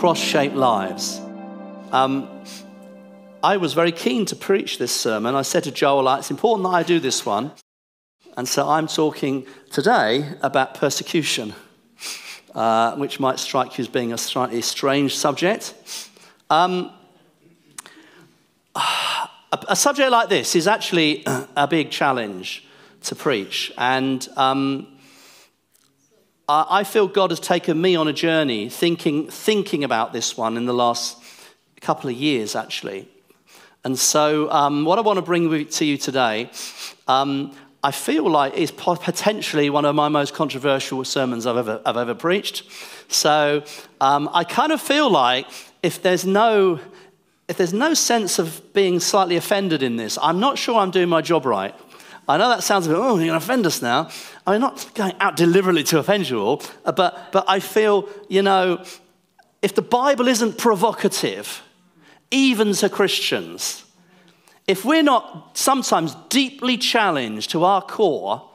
cross shaped lives. Um, I was very keen to preach this sermon. I said to Joel, it's important that I do this one. And so I'm talking today about persecution, uh, which might strike you as being a slightly strange subject. Um, a, a, subject like this is actually a big challenge to preach. And um, I feel God has taken me on a journey thinking, thinking about this one in the last couple of years, actually. And so, um, what I want to bring to you today, um, I feel like is potentially one of my most controversial sermons I've ever, I've ever preached. So, um, I kind of feel like if there's no if there's no sense of being slightly offended in this, I'm not sure I'm doing my job right. I know that sounds a bit, oh, you're going to offend us now. I'm not going out deliberately to offend you all, uh, but, but I feel, you know, if the Bible isn't provocative, even to Christians, if we're not sometimes deeply challenged to our core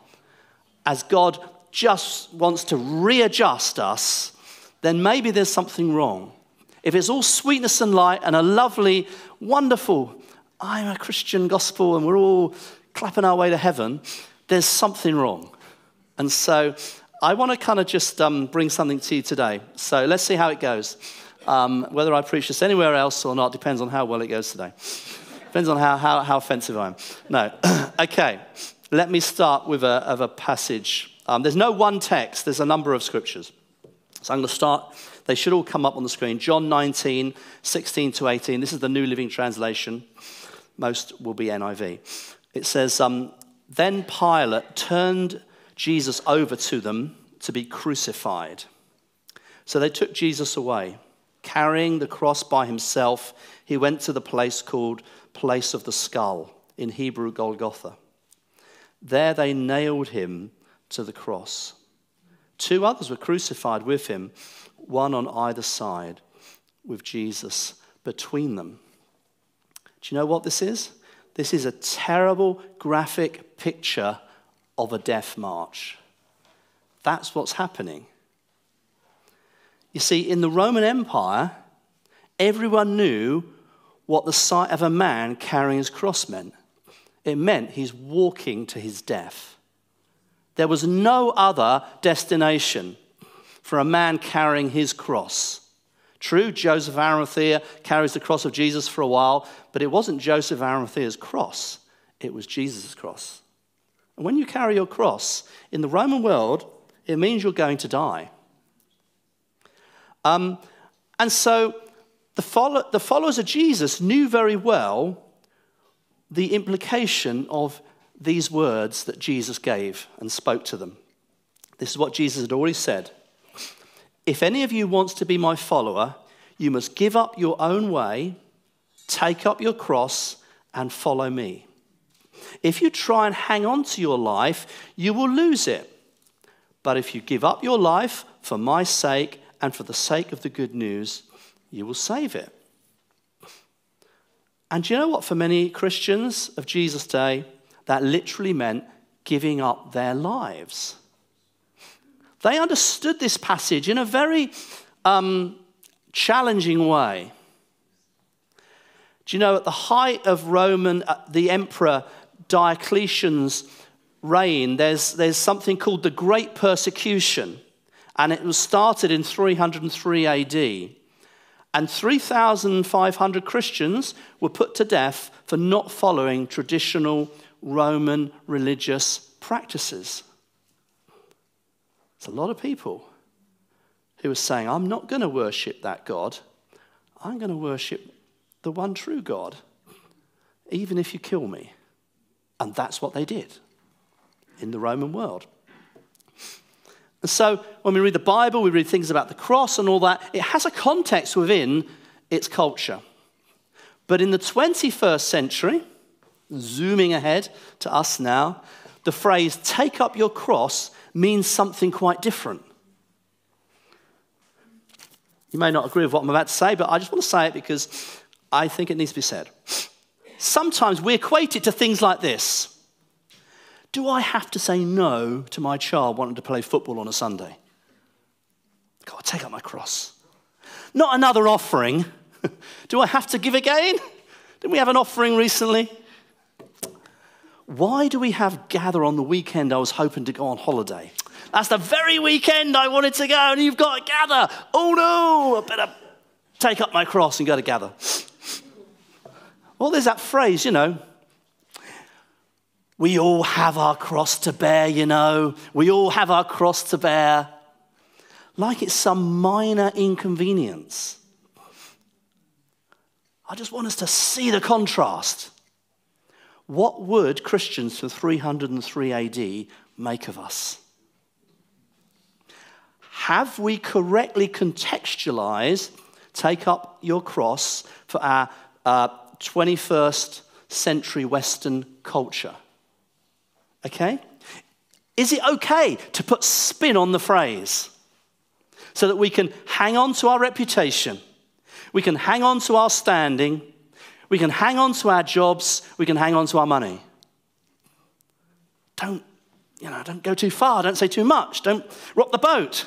as God just wants to readjust us, then maybe there's something wrong. If it's all sweetness and light and a lovely, wonderful, I'm a Christian gospel and we're all clapping our way to heaven, there's something wrong. And so I want to kind of just um, bring something to you today. So let's see how it goes. Um, whether I preach this anywhere else or not depends on how well it goes today. depends on how, how, how offensive I am. No. okay. Let me start with a, of a passage. Um, there's no one text, there's a number of scriptures. So I'm going to start. They should all come up on the screen. John 19, 16 to 18. This is the New Living Translation. Most will be NIV. It says, um, Then Pilate turned Jesus over to them to be crucified. So they took Jesus away. Carrying the cross by himself, he went to the place called Place of the Skull, in Hebrew Golgotha. There they nailed him to the cross. Two others were crucified with him, one on either side, with Jesus between them. Do you know what this is? This is a terrible graphic picture of a death march. That's what's happening. You see, in the Roman Empire, everyone knew what the sight of a man carrying his cross meant. It meant he's walking to his death. There was no other destination for a man carrying his cross. True, Joseph Arimathea carries the cross of Jesus for a while, but it wasn't Joseph Arimathea's cross, it was Jesus' cross. And when you carry your cross in the Roman world, it means you're going to die. Um, and so the, follow, the followers of Jesus knew very well the implication of these words that Jesus gave and spoke to them. This is what Jesus had already said. If any of you wants to be my follower, you must give up your own way, take up your cross, and follow me. If you try and hang on to your life, you will lose it. But if you give up your life for my sake and for the sake of the good news, you will save it. And do you know what? For many Christians of Jesus' day, that literally meant giving up their lives. They understood this passage in a very um, challenging way. Do you know, at the height of Roman, uh, the Emperor Diocletian's reign, there's, there's something called the Great Persecution and it was started in 303 AD. And 3,500 Christians were put to death for not following traditional Roman religious practices. It's a lot of people who were saying, I'm not going to worship that God. I'm going to worship the one true God, even if you kill me. And that's what they did in the Roman world. And so when we read the Bible, we read things about the cross and all that, it has a context within its culture. But in the 21st century, zooming ahead to us now, the phrase take up your cross means something quite different. You may not agree with what I'm about to say, but I just want to say it because I think it needs to be said. Sometimes we equate it to things like this do I have to say no to my child wanting to play football on a Sunday? God, take up my cross. Not another offering. Do I have to give again? Didn't we have an offering recently? Why do we have gather on the weekend I was hoping to go on holiday? That's the very weekend I wanted to go, and you've got to gather. Oh no, I better take up my cross and go to gather. Well, there's that phrase, you know. We all have our cross to bear, you know. We all have our cross to bear. Like it's some minor inconvenience. I just want us to see the contrast. What would Christians from 303 AD make of us? Have we correctly contextualized take up your cross for our uh, 21st century Western culture? Okay? Is it okay to put spin on the phrase so that we can hang on to our reputation, we can hang on to our standing, we can hang on to our jobs, we can hang on to our money. Don't, you know, don't go too far, don't say too much, don't rock the boat.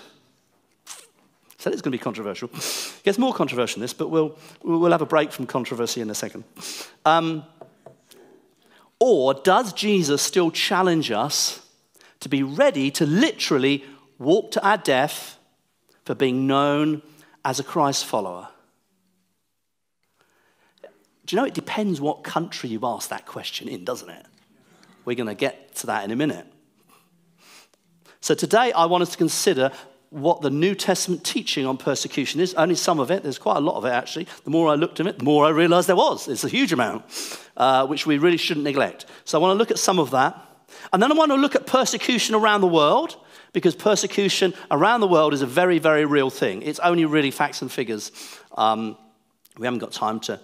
Said it's going to be controversial. It gets more controversial than this, but we'll, we'll have a break from controversy in a second. Um, or does Jesus still challenge us to be ready to literally walk to our death for being known as a Christ follower? Do you know it depends what country you ask that question in, doesn't it? We're going to get to that in a minute. So today I want us to consider what the New Testament teaching on persecution is. Only some of it, there's quite a lot of it actually. The more I looked at it, the more I realized there was. It's a huge amount, uh, which we really shouldn't neglect. So I want to look at some of that. And then I want to look at persecution around the world, because persecution around the world is a very, very real thing. It's only really facts and figures. Um, we haven't got time to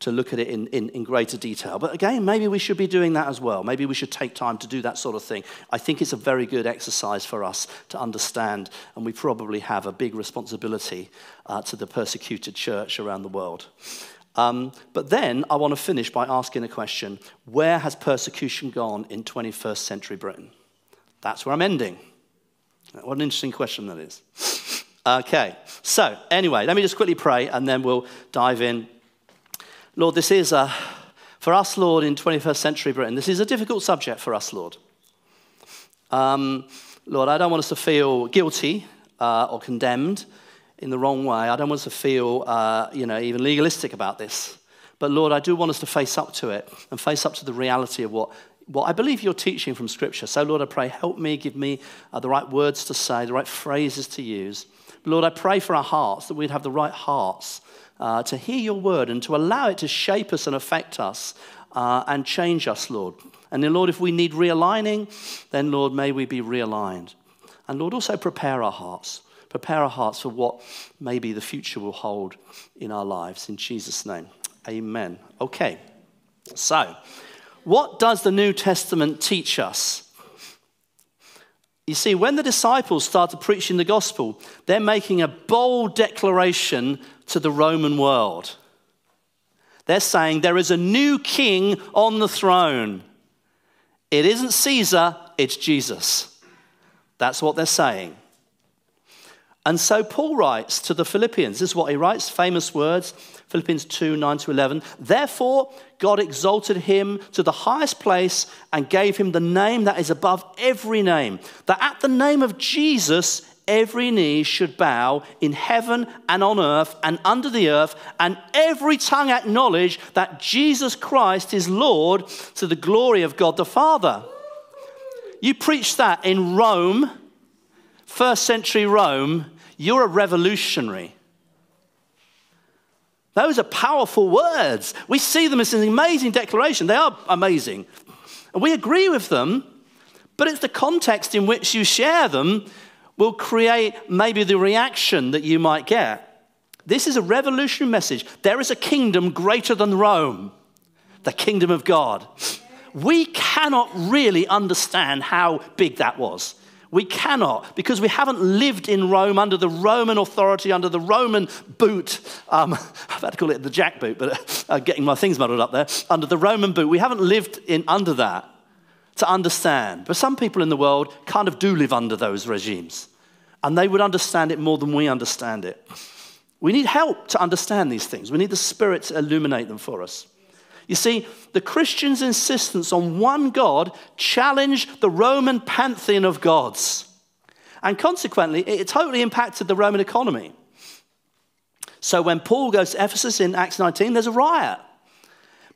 to look at it in, in, in, greater detail. But again, maybe we should be doing that as well. Maybe we should take time to do that sort of thing. I think it's a very good exercise for us to understand, and we probably have a big responsibility uh, to the persecuted church around the world. Um, but then I want to finish by asking a question Where has persecution gone in 21st century Britain? That's where I'm ending. What an interesting question that is. Okay, so anyway, let me just quickly pray and then we'll dive in Lord, this is, a, for us, Lord, in 21st century Britain, this is a difficult subject for us, Lord. Um, Lord, I don't want us to feel guilty uh, or condemned in the wrong way. I don't want us to feel, uh, you know, even legalistic about this. But Lord, I do want us to face up to it and face up to the reality of what, what I believe you're teaching from Scripture. So, Lord, I pray, help me, give me uh, the right words to say, the right phrases to use. Lord, I pray for our hearts that we'd have the right hearts uh, to hear your word and to allow it to shape us and affect us uh, and change us, Lord. And then, Lord, if we need realigning, then, Lord, may we be realigned. And, Lord, also prepare our hearts. Prepare our hearts for what maybe the future will hold in our lives. In Jesus' name, amen. Okay, so what does the New Testament teach us? You see, when the disciples started preaching the gospel, they're making a bold declaration to the Roman world. They're saying there is a new king on the throne. It isn't Caesar, it's Jesus. That's what they're saying. And so Paul writes to the Philippians, this is what he writes, famous words, Philippians 2 9 to 11. Therefore, God exalted him to the highest place and gave him the name that is above every name, that at the name of Jesus, every knee should bow in heaven and on earth and under the earth, and every tongue acknowledge that Jesus Christ is Lord to the glory of God the Father. You preach that in Rome, first century Rome, you're a revolutionary. Those are powerful words. We see them as an amazing declaration. They are amazing. And we agree with them, but it's the context in which you share them will create maybe the reaction that you might get. This is a revolutionary message. There is a kingdom greater than Rome, the kingdom of God. We cannot really understand how big that was. We cannot, because we haven't lived in Rome under the Roman authority, under the Roman boot. Um, I've had to call it the jack boot, but uh, getting my things muddled up there. Under the Roman boot. We haven't lived in, under that to understand. But some people in the world kind of do live under those regimes and they would understand it more than we understand it. We need help to understand these things. We need the Spirit to illuminate them for us. You see, the Christians' insistence on one God challenged the Roman pantheon of gods. And consequently, it totally impacted the Roman economy. So when Paul goes to Ephesus in Acts 19, there's a riot.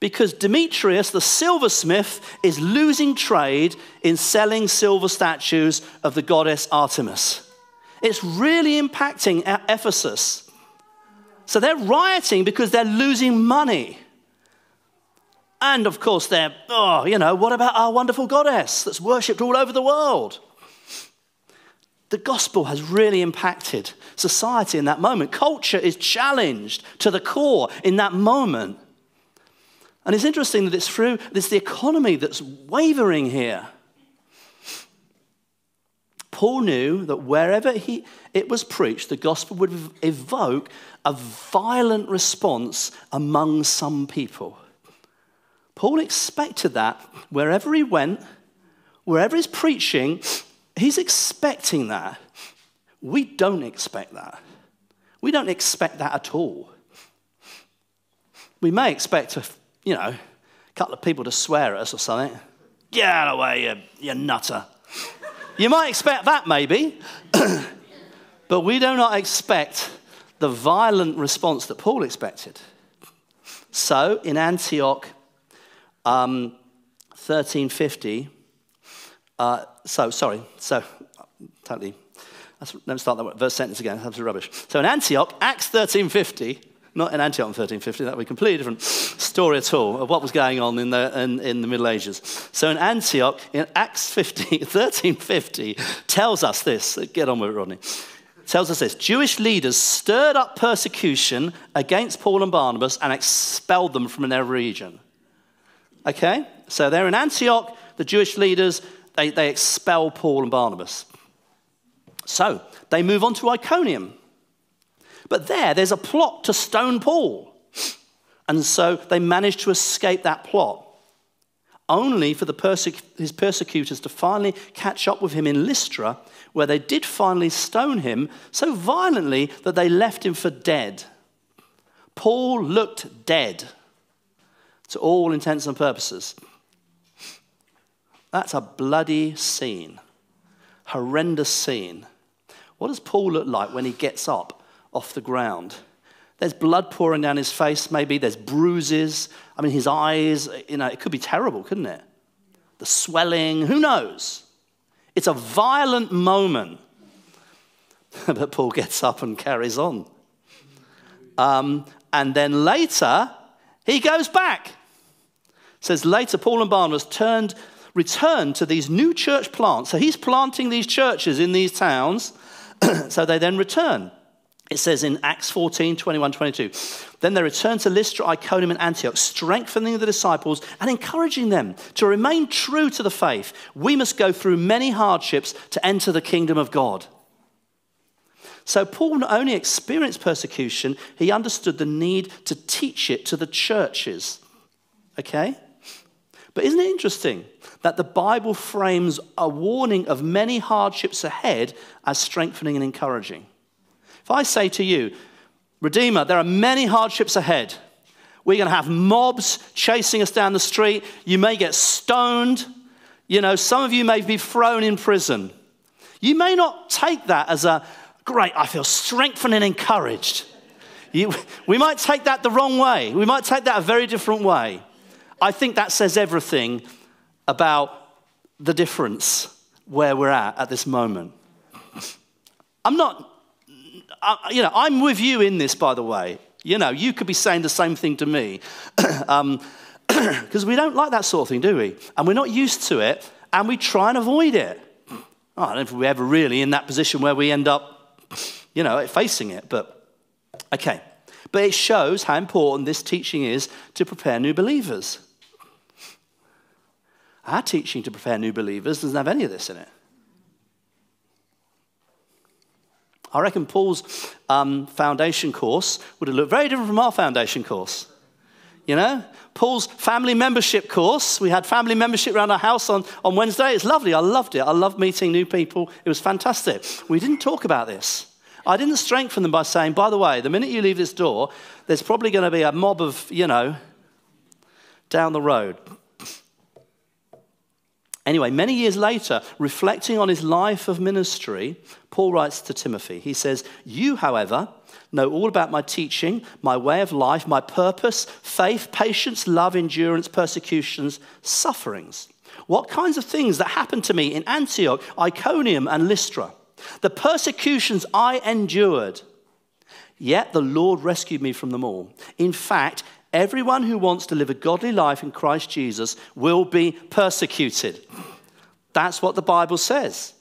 Because Demetrius, the silversmith, is losing trade in selling silver statues of the goddess Artemis. It's really impacting Ephesus. So they're rioting because they're losing money. And of course, they're, oh, you know, what about our wonderful goddess that's worshipped all over the world? The gospel has really impacted society in that moment. Culture is challenged to the core in that moment. And it's interesting that it's through it's the economy that's wavering here. Paul knew that wherever he, it was preached, the gospel would evoke a violent response among some people. Paul expected that wherever he went, wherever he's preaching, he's expecting that. We don't expect that. We don't expect that at all. We may expect, a, you know, a couple of people to swear at us or something. Get out of the way, you, you nutter. You might expect that, maybe, but we do not expect the violent response that Paul expected. So, in Antioch, um, 1350, uh, so, sorry, so, totally, let me start that verse sentence again, that's rubbish. So, in Antioch, Acts 1350, not in Antioch in 1350, that would be a completely different story at all of what was going on in the, in, in the Middle Ages. So in Antioch, in Acts 50, 1350, tells us this. Get on with it, Rodney. Tells us this Jewish leaders stirred up persecution against Paul and Barnabas and expelled them from their region. Okay? So they're in Antioch, the Jewish leaders, they, they expel Paul and Barnabas. So they move on to Iconium. But there, there's a plot to stone Paul. And so they manage to escape that plot, only for the his persecutors to finally catch up with him in Lystra, where they did finally stone him so violently that they left him for dead. Paul looked dead to all intents and purposes. That's a bloody scene, horrendous scene. What does Paul look like when he gets up off the ground. There's blood pouring down his face, maybe. There's bruises. I mean, his eyes, you know, it could be terrible, couldn't it? The swelling, who knows? It's a violent moment. but Paul gets up and carries on. Um, and then later, he goes back. Says later, Paul and Barnabas turned, returned to these new church plants. So he's planting these churches in these towns. so they then return. It says in Acts 14, 21, 22. Then they returned to Lystra, Iconium, and Antioch, strengthening the disciples and encouraging them to remain true to the faith. We must go through many hardships to enter the kingdom of God. So Paul not only experienced persecution, he understood the need to teach it to the churches. Okay? But isn't it interesting that the Bible frames a warning of many hardships ahead as strengthening and encouraging? If I say to you, Redeemer, there are many hardships ahead. We're going to have mobs chasing us down the street. You may get stoned. You know, some of you may be thrown in prison. You may not take that as a great, I feel strengthened and encouraged. You, we might take that the wrong way. We might take that a very different way. I think that says everything about the difference where we're at at this moment. I'm not you know, I'm with you in this, by the way. You know, you could be saying the same thing to me. Because um, we don't like that sort of thing, do we? And we're not used to it, and we try and avoid it. Oh, I don't know if we're ever really in that position where we end up, you know, facing it, but okay. But it shows how important this teaching is to prepare new believers. Our teaching to prepare new believers doesn't have any of this in it. I reckon Paul's um, foundation course would have looked very different from our foundation course. You know, Paul's family membership course, we had family membership around our house on, on Wednesday. It's lovely. I loved it. I loved meeting new people. It was fantastic. We didn't talk about this. I didn't strengthen them by saying, by the way, the minute you leave this door, there's probably going to be a mob of, you know, down the road. Anyway, many years later, reflecting on his life of ministry, Paul writes to Timothy. He says, You, however, know all about my teaching, my way of life, my purpose, faith, patience, love, endurance, persecutions, sufferings. What kinds of things that happened to me in Antioch, Iconium, and Lystra? The persecutions I endured. Yet the Lord rescued me from them all. In fact, everyone who wants to live a godly life in Christ Jesus will be persecuted. That's what the Bible says.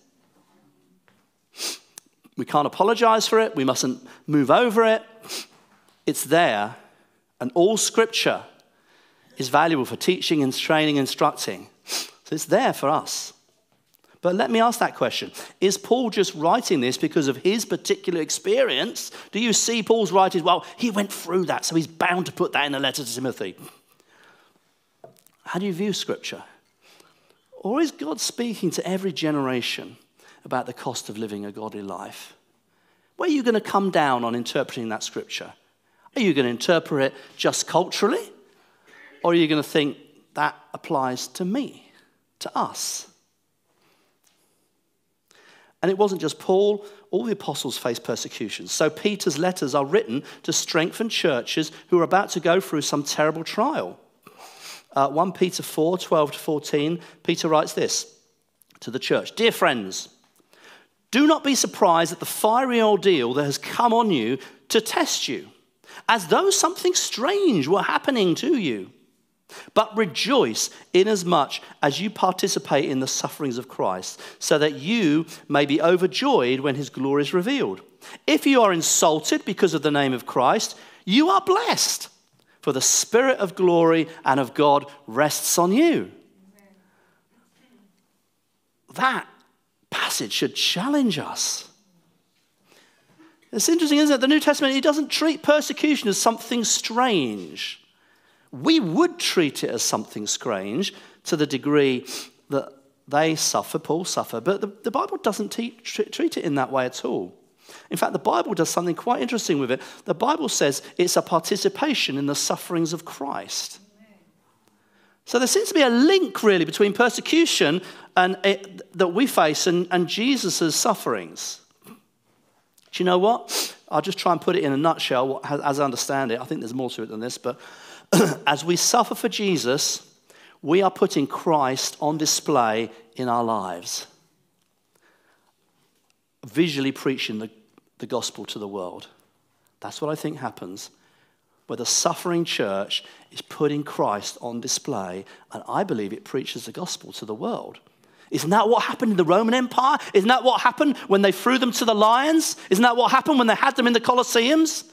We can't apologize for it, we mustn't move over it. It's there, and all scripture is valuable for teaching and training, instructing. So it's there for us. But let me ask that question Is Paul just writing this because of his particular experience? Do you see Paul's writings? Well, he went through that, so he's bound to put that in a letter to Timothy. How do you view Scripture? Or is God speaking to every generation about the cost of living a godly life? Where are you going to come down on interpreting that Scripture? Are you going to interpret it just culturally? Or are you going to think that applies to me, to us? And it wasn't just Paul, all the apostles faced persecution. So Peter's letters are written to strengthen churches who are about to go through some terrible trial. Uh, 1 Peter 4 12 to 14, Peter writes this to the church Dear friends, do not be surprised at the fiery ordeal that has come on you to test you, as though something strange were happening to you. But rejoice inasmuch as much as you participate in the sufferings of Christ, so that you may be overjoyed when his glory is revealed. If you are insulted because of the name of Christ, you are blessed, for the Spirit of glory and of God rests on you. That passage should challenge us. It's interesting, isn't it? The New Testament, it doesn't treat persecution as something strange we would treat it as something strange to the degree that they suffer, Paul suffer, but the, the Bible doesn't te- treat it in that way at all. In fact, the Bible does something quite interesting with it. The Bible says it's a participation in the sufferings of Christ. So there seems to be a link, really, between persecution and it, that we face and, and Jesus' sufferings. Do you know what? I'll just try and put it in a nutshell as I understand it. I think there's more to it than this, but as we suffer for Jesus, we are putting Christ on display in our lives, visually preaching the, the gospel to the world. That's what I think happens. Where the suffering church is putting Christ on display, and I believe it preaches the gospel to the world. Isn't that what happened in the Roman Empire? Isn't that what happened when they threw them to the lions? Isn't that what happened when they had them in the Colosseums?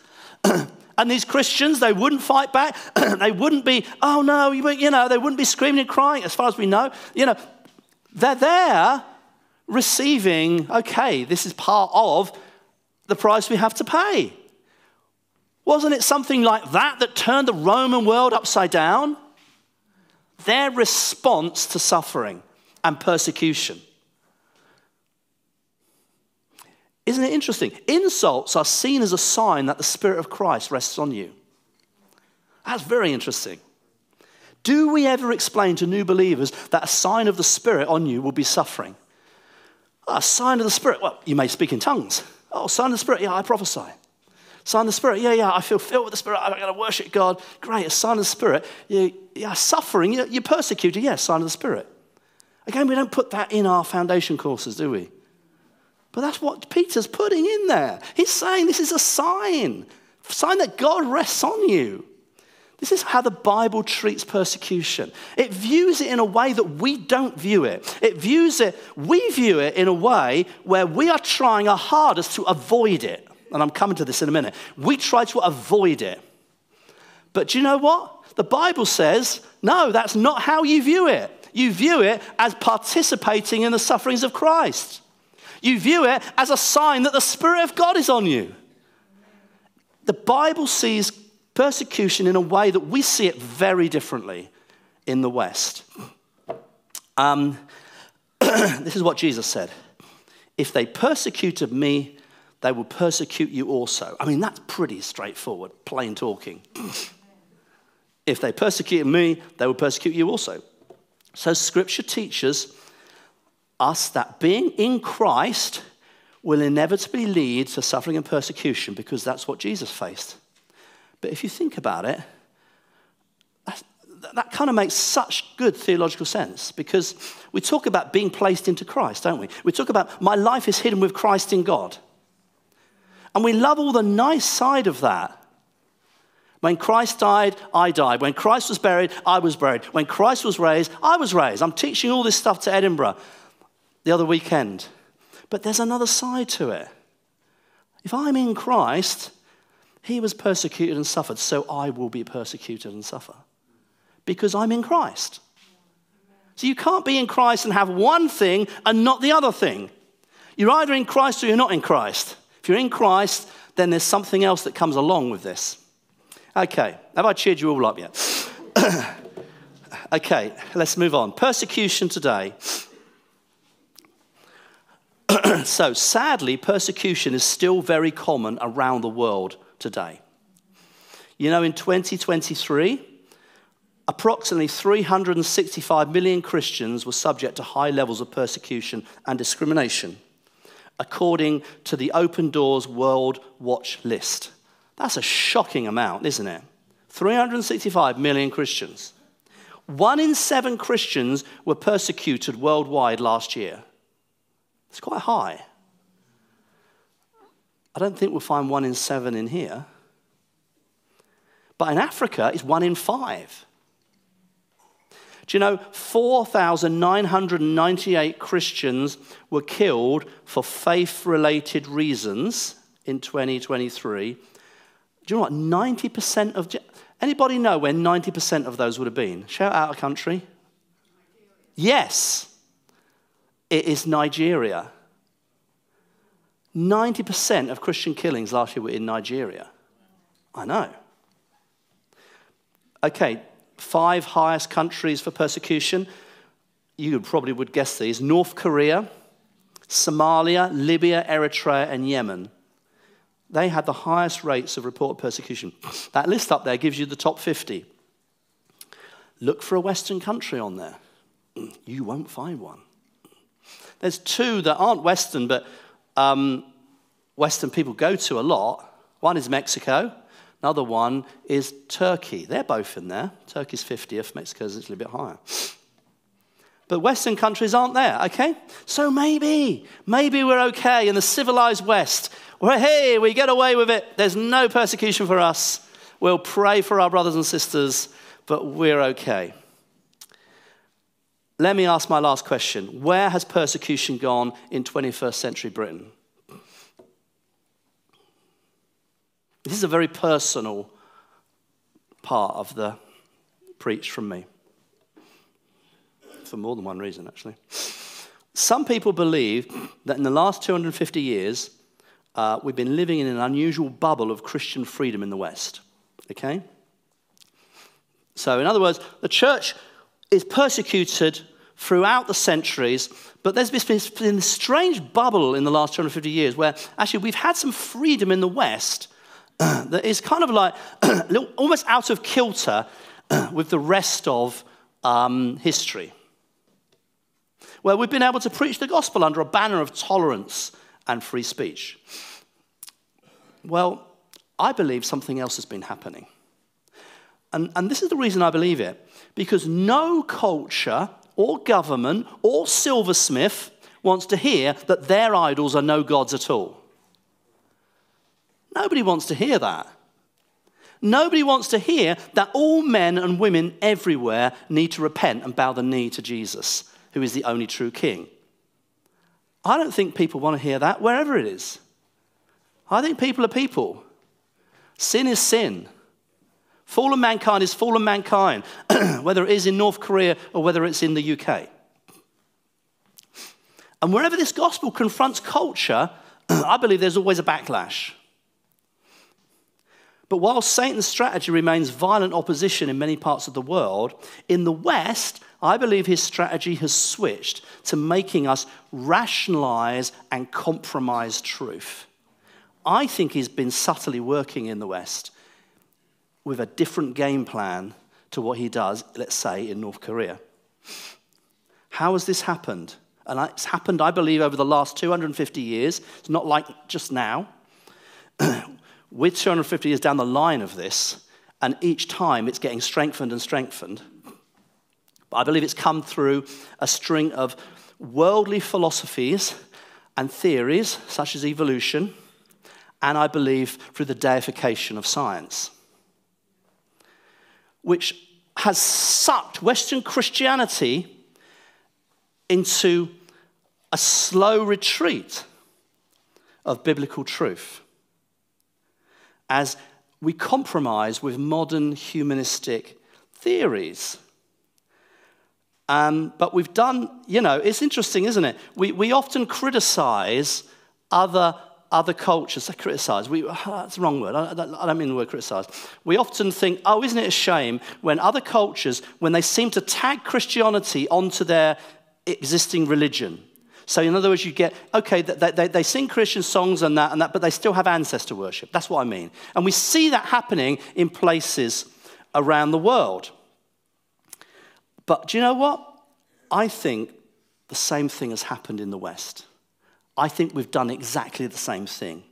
And these Christians, they wouldn't fight back. they wouldn't be, oh no, you know, they wouldn't be screaming and crying, as far as we know. You know, they're there receiving, okay, this is part of the price we have to pay. Wasn't it something like that that turned the Roman world upside down? Their response to suffering and persecution. Isn't it interesting? Insults are seen as a sign that the Spirit of Christ rests on you. That's very interesting. Do we ever explain to new believers that a sign of the Spirit on you will be suffering? A sign of the Spirit, well, you may speak in tongues. Oh, sign of the Spirit, yeah, I prophesy. Sign of the Spirit, yeah, yeah, I feel filled with the Spirit, I'm going to worship God. Great, a sign of the Spirit. You, yeah, suffering, you're persecuted, yes, yeah, sign of the Spirit. Again, we don't put that in our foundation courses, do we? But that's what Peter's putting in there. He's saying this is a sign, a sign that God rests on you. This is how the Bible treats persecution. It views it in a way that we don't view it. It views it, we view it in a way where we are trying our hardest to avoid it. And I'm coming to this in a minute. We try to avoid it. But do you know what? The Bible says, no, that's not how you view it. You view it as participating in the sufferings of Christ. You view it as a sign that the Spirit of God is on you. The Bible sees persecution in a way that we see it very differently in the West. Um, this is what Jesus said If they persecuted me, they will persecute you also. I mean, that's pretty straightforward, plain talking. if they persecuted me, they will persecute you also. So, scripture teaches us that being in Christ will inevitably lead to suffering and persecution because that's what Jesus faced. But if you think about it, that kind of makes such good theological sense because we talk about being placed into Christ, don't we? We talk about my life is hidden with Christ in God. And we love all the nice side of that. When Christ died, I died. When Christ was buried, I was buried. When Christ was raised, I was raised. I'm teaching all this stuff to Edinburgh the other weekend. But there's another side to it. If I'm in Christ, he was persecuted and suffered, so I will be persecuted and suffer because I'm in Christ. So you can't be in Christ and have one thing and not the other thing. You're either in Christ or you're not in Christ. If you're in Christ, then there's something else that comes along with this. Okay, have I cheered you all up yet? okay, let's move on. Persecution today. so, sadly, persecution is still very common around the world today. You know, in 2023, approximately 365 million Christians were subject to high levels of persecution and discrimination, according to the Open Doors World Watch list. That's a shocking amount, isn't it? 365 million Christians. One in seven Christians were persecuted worldwide last year. It's quite high. I don't think we'll find one in seven in here. But in Africa, it's one in five. Do you know 4,998 Christians were killed for faith related reasons in 2023? Do you know what? 90% of. Anybody know where 90% of those would have been? Shout out a country. Yes, it is Nigeria. 90% of Christian killings last year were in Nigeria. I know. Okay, five highest countries for persecution. You probably would guess these North Korea, Somalia, Libya, Eritrea, and Yemen. They had the highest rates of reported persecution. That list up there gives you the top 50. Look for a Western country on there. You won't find one. There's two that aren't Western, but um, Western people go to a lot. One is Mexico, another one is Turkey. They're both in there. Turkey's 50th, Mexico's a little bit higher. But Western countries aren't there, okay? So maybe, maybe we're okay in the civilized West. Where, hey, we get away with it. There's no persecution for us. We'll pray for our brothers and sisters, but we're okay. Let me ask my last question Where has persecution gone in 21st century Britain? This is a very personal part of the preach from me. For more than one reason, actually. Some people believe that in the last 250 years, uh, we've been living in an unusual bubble of Christian freedom in the West. Okay? So, in other words, the church is persecuted throughout the centuries, but there's been this strange bubble in the last 250 years where actually we've had some freedom in the West that is kind of like almost out of kilter with the rest of um, history. Where we've been able to preach the gospel under a banner of tolerance and free speech. Well, I believe something else has been happening. And, and this is the reason I believe it because no culture or government or silversmith wants to hear that their idols are no gods at all. Nobody wants to hear that. Nobody wants to hear that all men and women everywhere need to repent and bow the knee to Jesus, who is the only true king. I don't think people want to hear that wherever it is. I think people are people. Sin is sin. Fallen mankind is fallen mankind, whether it is in North Korea or whether it's in the UK. And wherever this gospel confronts culture, I believe there's always a backlash. But while Satan's strategy remains violent opposition in many parts of the world, in the West, I believe his strategy has switched to making us rationalize and compromise truth. I think he's been subtly working in the West with a different game plan to what he does, let's say, in North Korea. How has this happened? And it's happened, I believe, over the last 250 years. It's not like just now. We're 250 years down the line of this, and each time it's getting strengthened and strengthened. But I believe it's come through a string of worldly philosophies and theories, such as evolution, and I believe through the deification of science, which has sucked Western Christianity into a slow retreat of biblical truth as we compromise with modern humanistic theories. Um, but we've done, you know, it's interesting, isn't it? We, we often criticize other, other cultures. I criticize. We, that's the wrong word. I, I don't mean the word criticize. We often think, oh, isn't it a shame when other cultures, when they seem to tag Christianity onto their existing religion? So, in other words, you get, okay, they, they, they, sing Christian songs and that, and that, but they still have ancestor worship. That's what I mean. And we see that happening in places around the world. But do you know what? I think the same thing has happened in the West. I think we've done exactly the same thing.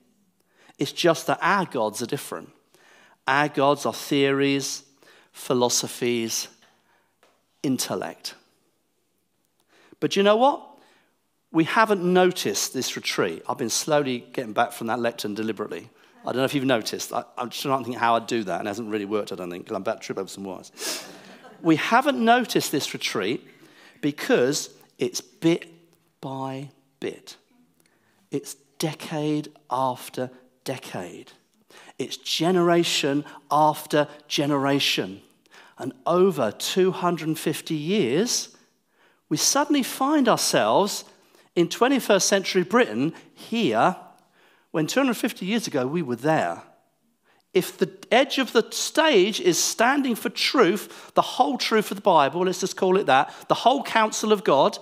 It's just that our gods are different. Our gods are theories, philosophies, intellect. But you know what? We haven't noticed this retreat. I've been slowly getting back from that lectern deliberately. I don't know if you've noticed. I, am trying to think how I'd do that, and it hasn't really worked, I don't think, because I'm about to trip over some wires we haven't noticed this retreat because it's bit by bit. It's decade after decade. It's generation after generation. And over 250 years, we suddenly find ourselves in 21st century Britain here when 250 years ago we were there if the edge of the stage is standing for truth, the whole truth of the Bible, let's just call it that, the whole counsel of God,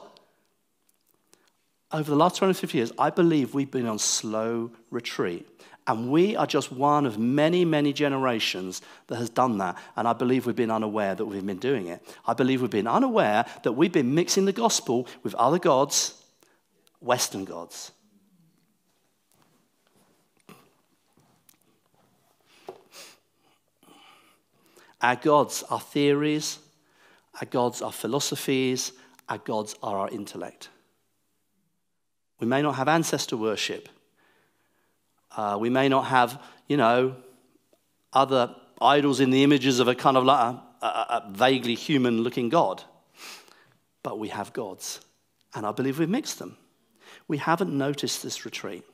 over the last 250 years, I believe we've been on slow retreat. And we are just one of many, many generations that has done that. And I believe we've been unaware that we've been doing it. I believe we've been unaware that we've been mixing the gospel with other gods, Western gods. Our gods are theories, our gods are philosophies, our gods are our intellect. We may not have ancestor worship. Uh, we may not have, you know, other idols in the images of a kind of like a, a, a vaguely human looking God. But we have gods. And I believe we've mixed them. We haven't noticed this retreat.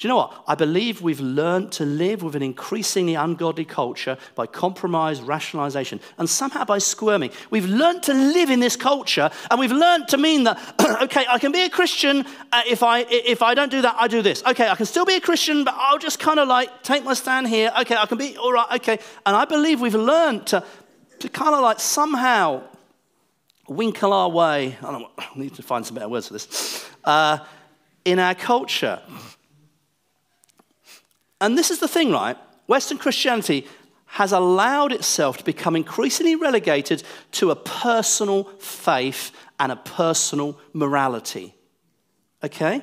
Do you know what? I believe we've learned to live with an increasingly ungodly culture by compromise, rationalization, and somehow by squirming. We've learned to live in this culture, and we've learned to mean that, okay, I can be a Christian uh, if, I, if I don't do that, I do this. Okay, I can still be a Christian, but I'll just kind of like take my stand here. Okay, I can be, all right, okay. And I believe we've learned to, to kind of like somehow winkle our way. I, don't, I need to find some better words for this. Uh, in our culture. And this is the thing, right? Western Christianity has allowed itself to become increasingly relegated to a personal faith and a personal morality. Okay?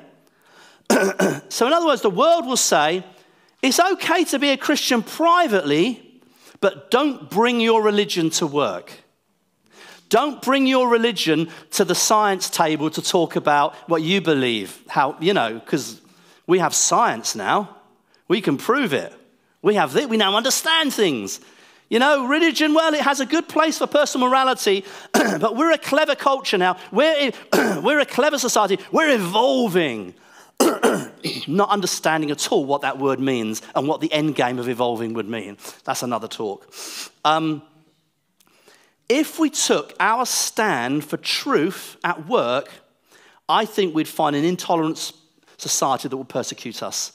so, in other words, the world will say it's okay to be a Christian privately, but don't bring your religion to work. Don't bring your religion to the science table to talk about what you believe. How, you know, because we have science now. We can prove it. We have this. We now understand things. You know, religion, well, it has a good place for personal morality, but we're a clever culture now. We're, we're a clever society. We're evolving, not understanding at all what that word means and what the end game of evolving would mean. That's another talk. Um, if we took our stand for truth at work, I think we'd find an intolerant society that would persecute us.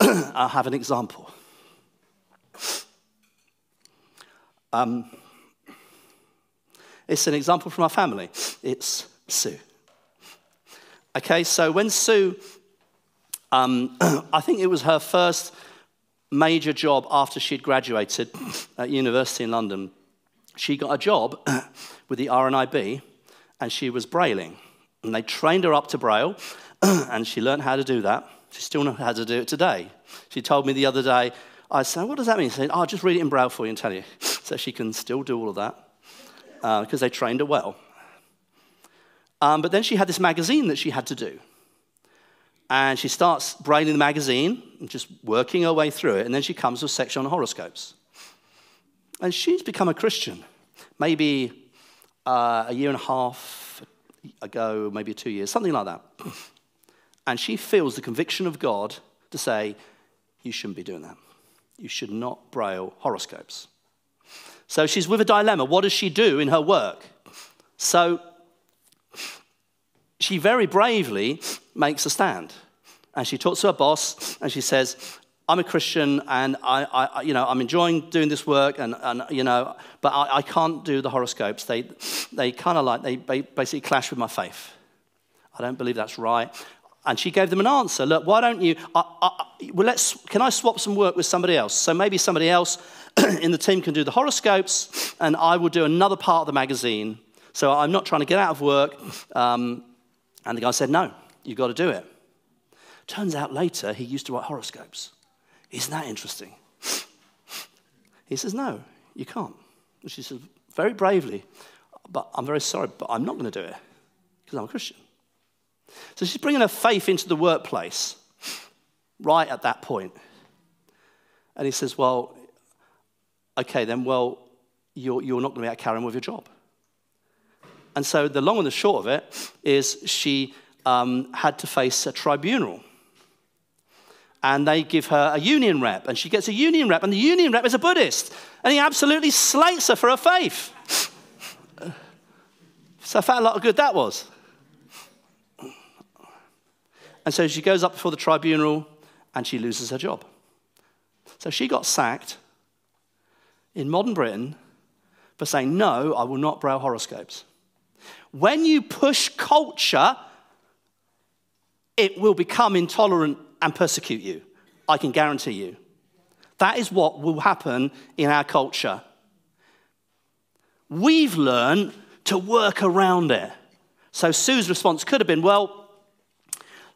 I'll have an example. Um, it's an example from our family. It's Sue. Okay, so when Sue um, I think it was her first major job after she'd graduated at university in London. She got a job with the RNIB and she was brailing. And they trained her up to braille and she learned how to do that. She still knows how to do it today. She told me the other day, I said, What does that mean? She said, Oh, I'll just read it in braille for you and tell you. So she can still do all of that because uh, they trained her well. Um, but then she had this magazine that she had to do. And she starts brailing the magazine and just working her way through it. And then she comes to a section on horoscopes. And she's become a Christian. Maybe uh, a year and a half ago, maybe two years, something like that. And she feels the conviction of God to say, You shouldn't be doing that. You should not braille horoscopes. So she's with a dilemma. What does she do in her work? So she very bravely makes a stand. And she talks to her boss and she says, I'm a Christian and I, I you know, I'm enjoying doing this work and, and you know, but I, I can't do the horoscopes. They, they kind of like, they basically clash with my faith. I don't believe that's right. And she gave them an answer. Look, why don't you, I, I, well, let's, can I swap some work with somebody else? So maybe somebody else in the team can do the horoscopes and I will do another part of the magazine. So I'm not trying to get out of work. Um, and the guy said, no, you've got to do it. Turns out later he used to write horoscopes. Isn't that interesting? He says, No, you can't. And she says, very bravely, but I'm very sorry, but I'm not going to do it because I'm a Christian. So she's bringing her faith into the workplace right at that point. And he says, Well, okay, then, well, you're, you're not going to be able to carry on with your job. And so the long and the short of it is she um, had to face a tribunal and they give her a union rep, and she gets a union rep, and the union rep is a Buddhist, and he absolutely slates her for her faith. So I found lot of good that was. And so she goes up before the tribunal and she loses her job. So she got sacked in modern Britain for saying, No, I will not braille horoscopes. When you push culture, it will become intolerant and persecute you. I can guarantee you. That is what will happen in our culture. We've learned to work around it. So Sue's response could have been, Well,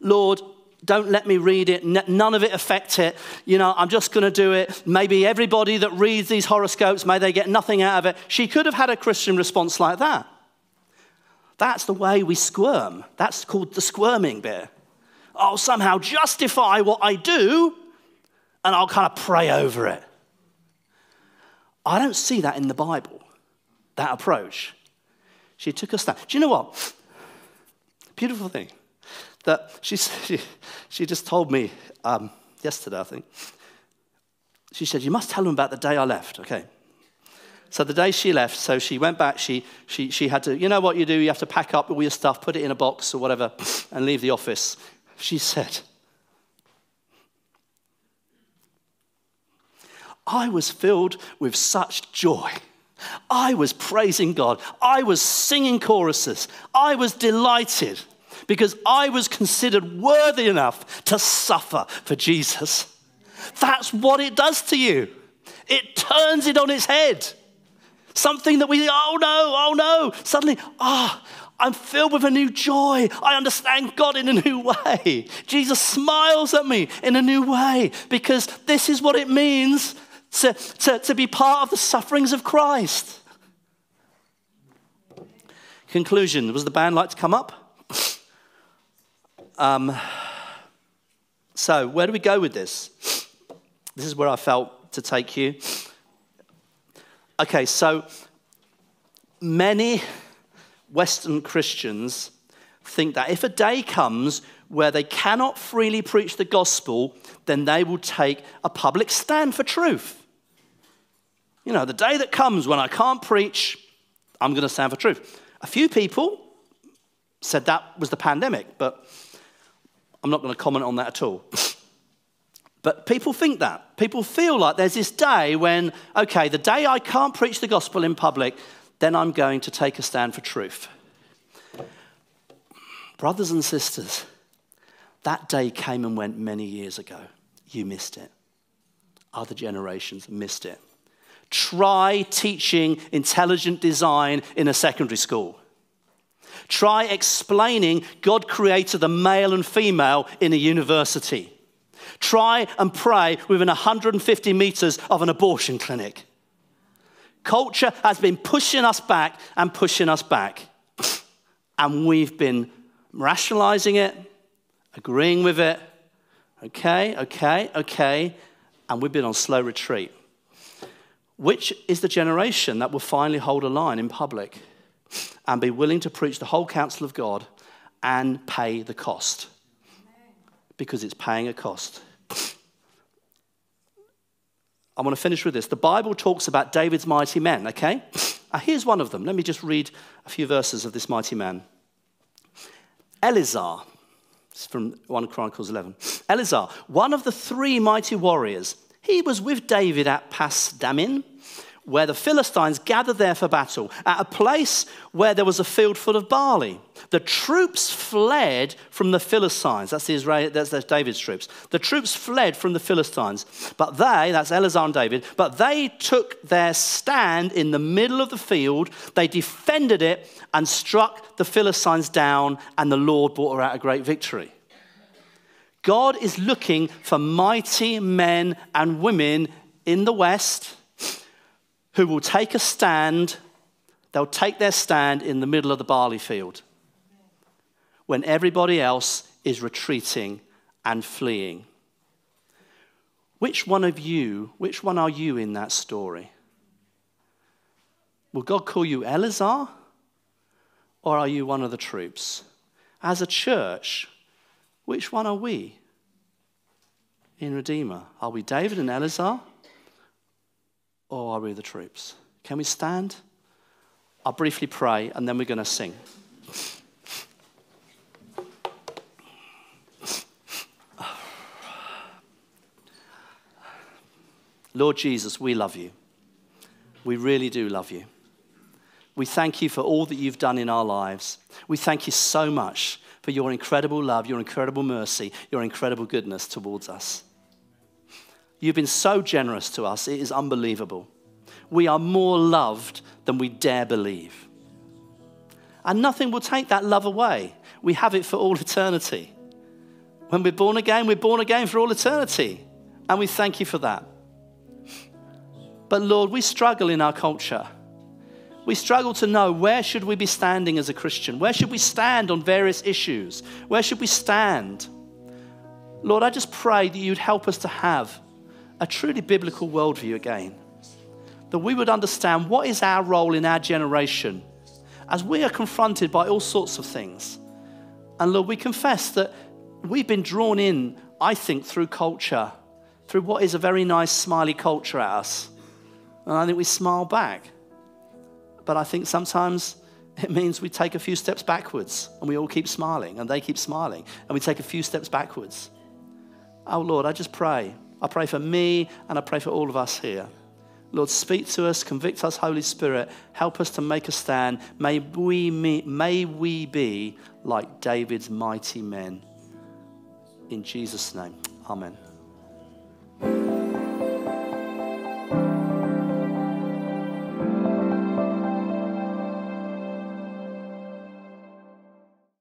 Lord, don't let me read it. None of it affect it. You know, I'm just going to do it. Maybe everybody that reads these horoscopes, may they get nothing out of it. She could have had a Christian response like that. That's the way we squirm. That's called the squirming bit. I'll somehow justify what I do and I'll kind of pray over it. I don't see that in the Bible, that approach. She took a stand. Do you know what? Beautiful thing that she, she, she just told me um, yesterday, I think. She said, You must tell them about the day I left. Okay. So the day she left, so she went back, she, she, she had to, you know what you do? You have to pack up all your stuff, put it in a box or whatever, and leave the office she said, I was filled with such joy. I was praising God. I was singing choruses. I was delighted because I was considered worthy enough to suffer for Jesus. That's what it does to you. It turns it on its head. Something that we, oh no, oh no. Suddenly, ah, oh, I'm filled with a new joy. I understand God in a new way. Jesus smiles at me in a new way because this is what it means to, to, to be part of the sufferings of Christ. Conclusion Was the band like to come up? Um, so, where do we go with this? This is where I felt to take you. Okay, so many Western Christians think that if a day comes where they cannot freely preach the gospel, then they will take a public stand for truth. You know, the day that comes when I can't preach, I'm going to stand for truth. A few people said that was the pandemic, but I'm not going to comment on that at all. But people think that. People feel like there's this day when, okay, the day I can't preach the gospel in public, then I'm going to take a stand for truth. Brothers and sisters, That day came and went many years ago. You missed it. Other generations missed it. Try teaching intelligent design in a secondary school. Try explaining God created the male and female in a university. Try and pray within 150 meters of an abortion clinic. Culture has been pushing us back and pushing us back. And we've been rationalizing it, agreeing with it. Okay, okay, okay. And we've been on slow retreat. Which is the generation that will finally hold a line in public and be willing to preach the whole counsel of God and pay the cost? Because it's paying a cost. I want to finish with this. The Bible talks about David's mighty men, okay? Here's one of them. Let me just read a few verses of this mighty man. Eleazar, from 1 Chronicles 11. Eleazar, one of the three mighty warriors, he was with David at Pas Dammim where the Philistines gathered there for battle, at a place where there was a field full of barley. The troops fled from the Philistines. That's, the Israel, that's, that's David's troops. The troops fled from the Philistines. But they, that's Elazar and David, but they took their stand in the middle of the field. They defended it and struck the Philistines down, and the Lord brought her out a great victory. God is looking for mighty men and women in the West who will take a stand, they'll take their stand in the middle of the barley field when everybody else is retreating and fleeing. Which one of you, which one are you in that story? Will God call you Eleazar? Or are you one of the troops? As a church, which one are we in Redeemer? Are we David and Eleazar? Or are we the troops? Can we stand? I'll briefly pray and then we're going to sing. Lord Jesus, we love you. We really do love you. We thank you for all that you've done in our lives. We thank you so much for your incredible love, your incredible mercy, your incredible goodness towards us. You've been so generous to us, it is unbelievable. We are more loved than we dare believe. And nothing will take that love away. We have it for all eternity. When we're born again, we're born again for all eternity. And we thank you for that. But Lord, we struggle in our culture. We struggle to know where should we be standing as a Christian? Where should we stand on various issues? Where should we stand? Lord, I just pray that you'd help us to have a truly biblical worldview again. That we would understand what is our role in our generation as we are confronted by all sorts of things. And Lord, we confess that we've been drawn in, I think, through culture, through what is a very nice, smiley culture at us. And I think we smile back. But I think sometimes it means we take a few steps backwards and we all keep smiling and they keep smiling and we take a few steps backwards. Oh Lord, I just pray I pray for me and I pray for all of us here. Lord, speak to us, convict us, Holy Spirit. Help us to make a stand. May we, may we be like David's mighty men. In Jesus' name, amen.